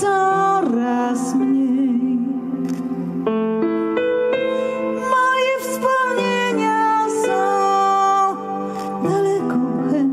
coraz mniej. Moje wspomnienia są daleko hen.